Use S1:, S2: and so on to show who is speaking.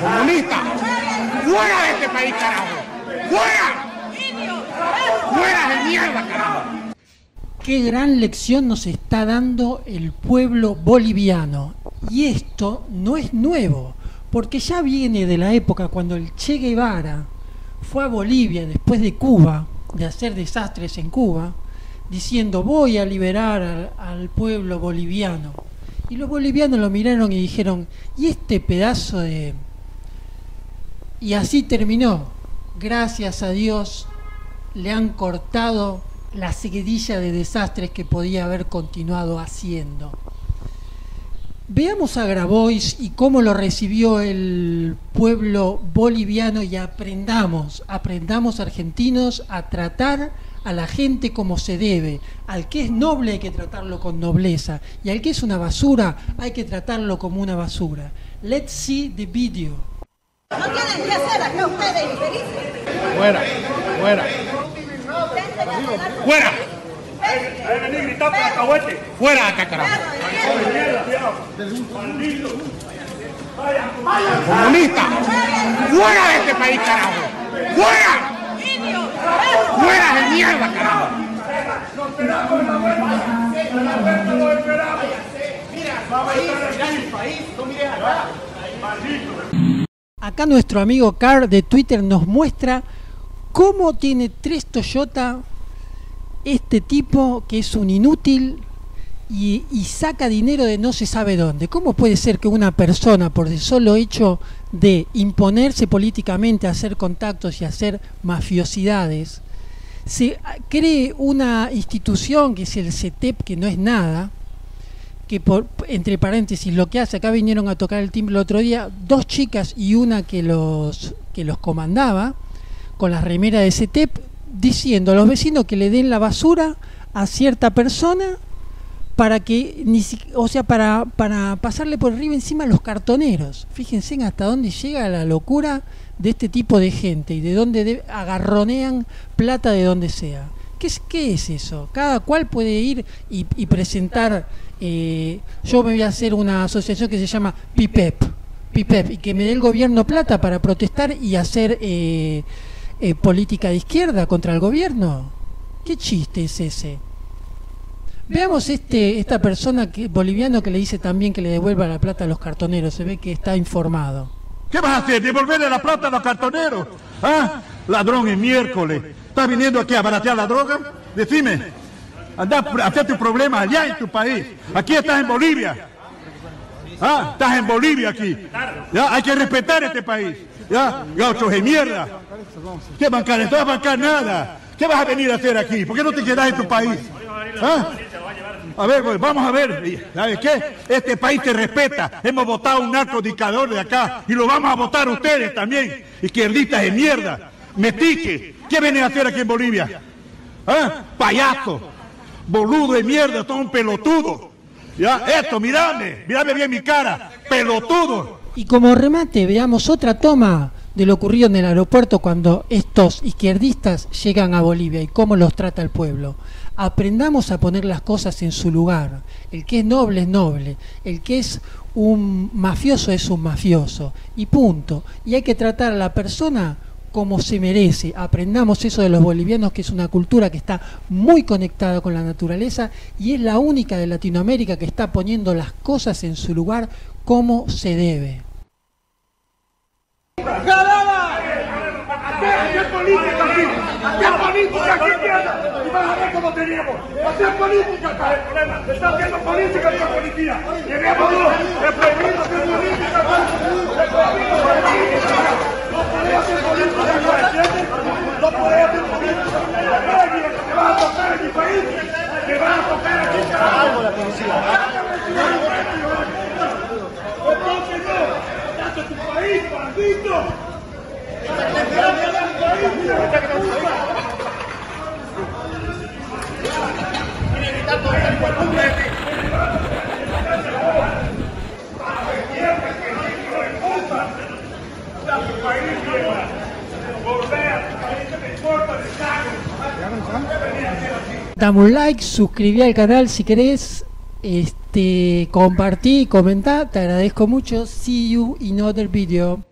S1: ¡Fuera de este país, carajo! ¡Fuera! ¡Fuera de mierda, carajo!
S2: Qué gran lección nos está dando el pueblo boliviano. Y esto no es nuevo, porque ya viene de la época cuando el Che Guevara fue a Bolivia después de Cuba, de hacer desastres en Cuba, diciendo voy a liberar al pueblo boliviano. Y los bolivianos lo miraron y dijeron, ¿y este pedazo de... Y así terminó. Gracias a Dios le han cortado la seguidilla de desastres que podía haber continuado haciendo. Veamos a Grabois y cómo lo recibió el pueblo boliviano y aprendamos, aprendamos argentinos a tratar a la gente como se debe. Al que es noble hay que tratarlo con nobleza y al que es una basura hay que tratarlo como una basura. Let's see the video.
S3: No tienen que hacer acá ustedes infelices.
S1: ¡Fuera! ¡Fuera! ¡Fuera!
S4: Ahí vení gritando cacahuete.
S1: ¡Fuera de acá, carajo! ¡Comunista! ¡Fuera de este país, carajo! ¡Fuera! ¡Fuera de mierda, carajo!
S2: Acá nuestro amigo Carl de Twitter nos muestra cómo tiene tres Toyota este tipo que es un inútil y, y saca dinero de no se sabe dónde. ¿Cómo puede ser que una persona, por el solo hecho de imponerse políticamente, hacer contactos y hacer mafiosidades, se cree una institución que es el CETEP, que no es nada, que por, entre paréntesis lo que hace, acá vinieron a tocar el timbre el otro día, dos chicas y una que los, que los comandaba, con la remera de CETEP, diciendo a los vecinos que le den la basura a cierta persona para que ni o sea para, para pasarle por arriba encima a los cartoneros. Fíjense hasta dónde llega la locura de este tipo de gente y de dónde de- agarronean plata de donde sea ¿Qué es, qué es eso? Cada cual puede ir y, presentar. eh, yo me voy a hacer una asociación que se llama PIPEP, PIPEP, y que me dé el gobierno plata para protestar y hacer eh, eh, política de izquierda contra el gobierno. ¿Qué chiste es ese? Veamos este esta persona que, boliviano que le dice también que le devuelva la plata a los cartoneros. Se ve que está informado.
S4: ¿Qué vas a hacer? ¿Devolverle la plata a los cartoneros? ¿Ah? Ladrón es miércoles. ¿Estás viniendo aquí a baratear la droga? Decime. Anda a hacer tu problema allá en tu país. Aquí estás en Bolivia. ¿Ah? Estás en Bolivia aquí. ¿Ya? Hay que respetar este país. ¿Ya? Gauchos de mierda. ¿Qué bancar? No vas a bancar nada. ¿Qué vas a venir a hacer aquí? ¿Por qué no te quedas en tu país? ¿Ah? A ver, pues, vamos a ver. ¿Sabes qué? Este país te respeta. Hemos votado un narcodictador de acá y lo vamos a votar ustedes también. Izquierdistas de mierda. Metiche. ¿Qué vienen a hacer aquí en Bolivia? ¿Ah? Payaso. Boludo de mierda. Son un pelotudo. ¿Ya? Esto, mirame. Mirame bien mi cara. Pelotudo.
S2: Y como remate, veamos otra toma de lo ocurrido en el aeropuerto cuando estos izquierdistas llegan a Bolivia y cómo los trata el pueblo. Aprendamos a poner las cosas en su lugar. El que es noble es noble. El que es un mafioso es un mafioso. Y punto. Y hay que tratar a la persona como se merece. Aprendamos eso de los bolivianos, que es una cultura que está muy conectada con la naturaleza y es la única de Latinoamérica que está poniendo las cosas en su lugar como se debe.
S4: Política aquí, hacer política aquí, mierda. Y vas a ver cómo tenemos. Hacer política acá. Está haciendo política con la policía. Llevémoslo. Es prohibido hacer política acá. Es prohibido hacer política acá. No podés hacer política acá, ¿entiendes? No podés hacer política en la calle. Te vas a tocar en mi país. Te vas a tocar aquí, carajo. la policía. Entonces no. Date tu país, maldito.
S2: Dame un like, suscribí al canal si querés, este, compartí, comentá, te agradezco mucho. See you in other video.